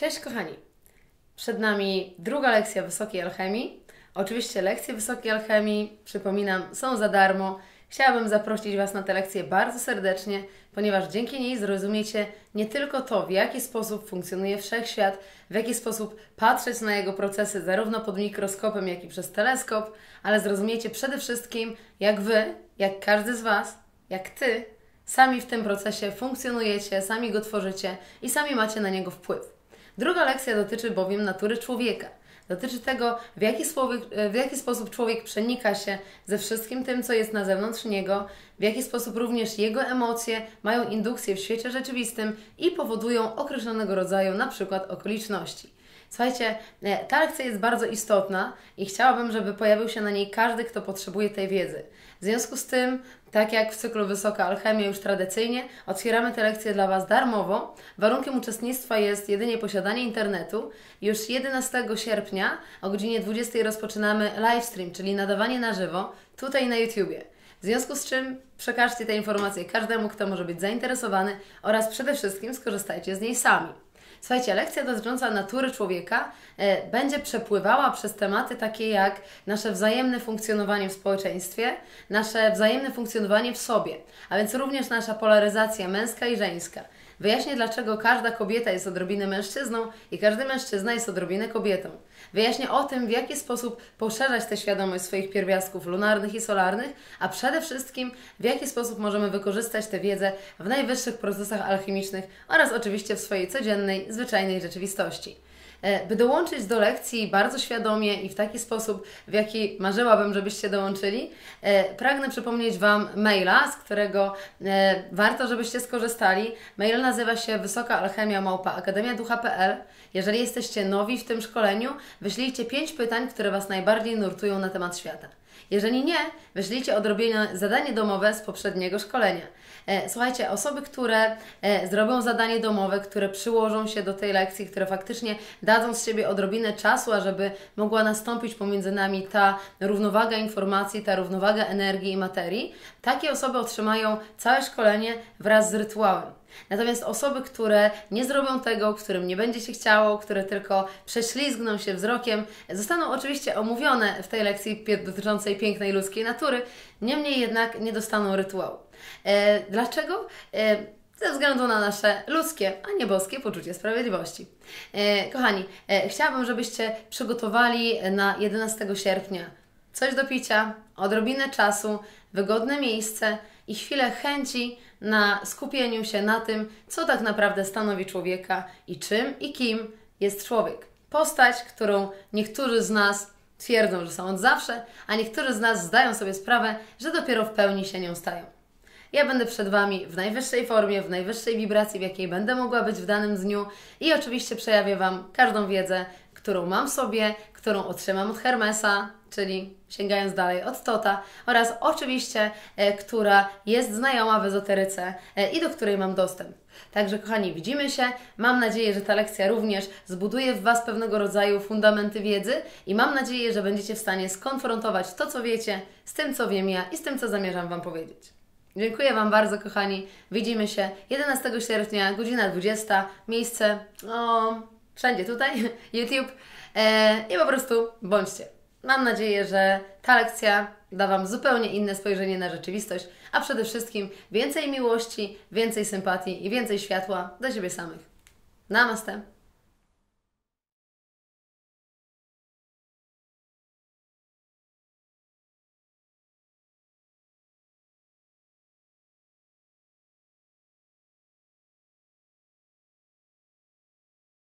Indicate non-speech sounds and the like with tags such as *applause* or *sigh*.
Cześć kochani! Przed nami druga lekcja Wysokiej Alchemii. Oczywiście lekcje Wysokiej Alchemii, przypominam, są za darmo. Chciałabym zaprosić Was na tę lekcję bardzo serdecznie, ponieważ dzięki niej zrozumiecie nie tylko to, w jaki sposób funkcjonuje wszechświat, w jaki sposób patrzeć na jego procesy zarówno pod mikroskopem, jak i przez teleskop, ale zrozumiecie przede wszystkim, jak Wy, jak każdy z Was, jak Ty, sami w tym procesie funkcjonujecie, sami go tworzycie i sami macie na niego wpływ. Druga lekcja dotyczy bowiem natury człowieka. Dotyczy tego, w jaki, w jaki sposób człowiek przenika się ze wszystkim tym, co jest na zewnątrz niego, w jaki sposób również jego emocje mają indukcję w świecie rzeczywistym i powodują określonego rodzaju na przykład okoliczności. Słuchajcie, e, ta lekcja jest bardzo istotna i chciałabym, żeby pojawił się na niej każdy, kto potrzebuje tej wiedzy. W związku z tym, tak jak w cyklu Wysoka Alchemia już tradycyjnie, otwieramy te lekcje dla Was darmowo. Warunkiem uczestnictwa jest jedynie posiadanie internetu. Już 11 sierpnia o godzinie 20 rozpoczynamy livestream, czyli nadawanie na żywo, tutaj na YouTubie. W związku z czym przekażcie te informacje każdemu, kto może być zainteresowany oraz przede wszystkim skorzystajcie z niej sami. Słuchajcie, lekcja dotycząca natury człowieka e, będzie przepływała przez tematy takie jak nasze wzajemne funkcjonowanie w społeczeństwie, nasze wzajemne funkcjonowanie w sobie, a więc również nasza polaryzacja męska i żeńska. Wyjaśnię, dlaczego każda kobieta jest odrobinę mężczyzną i każdy mężczyzna jest odrobinę kobietą. Wyjaśnię o tym, w jaki sposób poszerzać tę świadomość swoich pierwiastków lunarnych i solarnych, a przede wszystkim w jaki sposób możemy wykorzystać tę wiedzę w najwyższych procesach alchemicznych oraz oczywiście w swojej codziennej, zwyczajnej rzeczywistości. E, by dołączyć do lekcji bardzo świadomie i w taki sposób, w jaki marzyłabym, żebyście dołączyli, e, pragnę przypomnieć Wam maila, z którego e, warto, żebyście skorzystali. Mail nazywa się Wysoka Alchemia Małpa Akademia Ducha.pl. Jeżeli jesteście nowi w tym szkoleniu, wyślijcie pięć pytań, które Was najbardziej nurtują na temat świata. Jeżeli nie, wyślijcie odrobione zadanie domowe z poprzedniego szkolenia. E, słuchajcie, osoby, które e, zrobią zadanie domowe, które przyłożą się do tej lekcji, które faktycznie dadzą z siebie odrobinę czasu, ażeby mogła nastąpić pomiędzy nami ta równowaga informacji, ta równowaga energii i materii, takie osoby otrzymają całe szkolenie wraz z rytuałem. Natomiast osoby, które nie zrobią tego, którym nie będzie się chciało, które tylko prześlizgną się wzrokiem, zostaną oczywiście omówione w tej lekcji dotyczącej pięknej ludzkiej natury, niemniej jednak nie dostaną rytuału. E, dlaczego? E, ze względu na nasze ludzkie, a nie boskie poczucie sprawiedliwości. E, kochani, e, chciałabym, żebyście przygotowali na 11 sierpnia coś do picia, odrobinę czasu, wygodne miejsce i chwilę chęci na skupieniu się na tym, co tak naprawdę stanowi człowieka i czym i kim jest człowiek. Postać, którą niektórzy z nas twierdzą, że są od zawsze, a niektórzy z nas zdają sobie sprawę, że dopiero w pełni się nią stają. Ja będę przed Wami w najwyższej formie, w najwyższej wibracji, w jakiej będę mogła być w danym dniu i oczywiście przejawię Wam każdą wiedzę, którą mam w sobie, którą otrzymam od Hermesa, czyli sięgając dalej od Tota, oraz oczywiście, e, która jest znajoma w ezoteryce e, i do której mam dostęp. Także, kochani, widzimy się. Mam nadzieję, że ta lekcja również zbuduje w Was pewnego rodzaju fundamenty wiedzy i mam nadzieję, że będziecie w stanie skonfrontować to, co wiecie, z tym, co wiem ja i z tym, co zamierzam Wam powiedzieć. Dziękuję Wam bardzo, kochani. Widzimy się 11 sierpnia, godzina 20. Miejsce, o, wszędzie tutaj, *laughs* YouTube. E, I po prostu bądźcie. Mam nadzieję, że ta lekcja da Wam zupełnie inne spojrzenie na rzeczywistość, a przede wszystkim więcej miłości, więcej sympatii i więcej światła do siebie samych. Namaste.